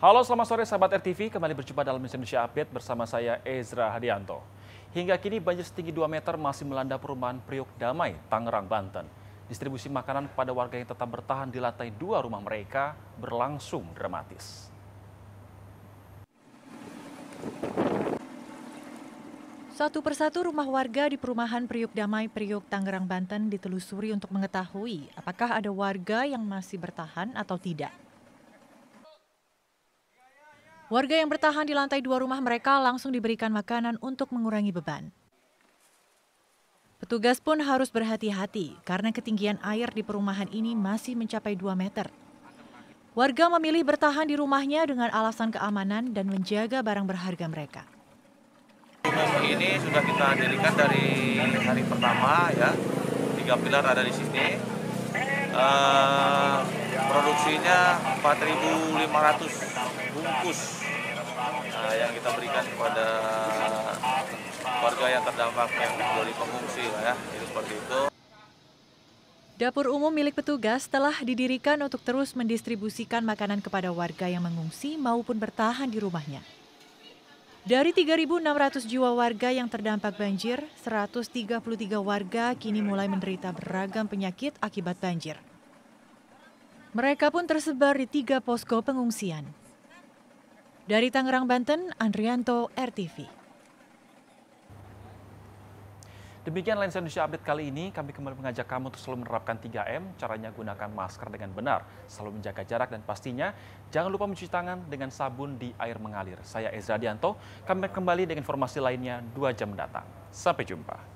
Halo selamat sore sahabat RTV, kembali berjumpa dalam Indonesia Update bersama saya Ezra Hadianto. Hingga kini banjir setinggi 2 meter masih melanda perumahan Priok Damai, Tangerang, Banten. Distribusi makanan kepada warga yang tetap bertahan di lantai dua rumah mereka berlangsung dramatis. Satu persatu rumah warga di perumahan Priuk Damai, Priuk, Tangerang, Banten ditelusuri untuk mengetahui apakah ada warga yang masih bertahan atau tidak. Warga yang bertahan di lantai dua rumah mereka langsung diberikan makanan untuk mengurangi beban. Petugas pun harus berhati-hati karena ketinggian air di perumahan ini masih mencapai 2 meter. Warga memilih bertahan di rumahnya dengan alasan keamanan dan menjaga barang berharga mereka. Ini sudah kita dirikan dari hari pertama ya, tiga pilar ada di sini. Uh, produksinya 4.500 bungkus uh, yang kita berikan kepada warga yang terdampak yang dari pengungsi ya, itu seperti itu. Dapur umum milik petugas telah didirikan untuk terus mendistribusikan makanan kepada warga yang mengungsi maupun bertahan di rumahnya. Dari 3.600 jiwa warga yang terdampak banjir, 133 warga kini mulai menderita beragam penyakit akibat banjir. Mereka pun tersebar di tiga posko pengungsian. Dari Tangerang, Banten, Andrianto, RTV. Demikian Lensa Indonesia Update kali ini, kami kembali mengajak kamu untuk selalu menerapkan 3M, caranya gunakan masker dengan benar, selalu menjaga jarak dan pastinya jangan lupa mencuci tangan dengan sabun di air mengalir. Saya Ezra Dianto, kami kembali dengan informasi lainnya dua jam mendatang. Sampai jumpa.